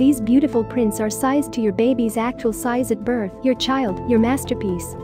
These beautiful prints are sized to your baby's actual size at birth. Your child, your masterpiece.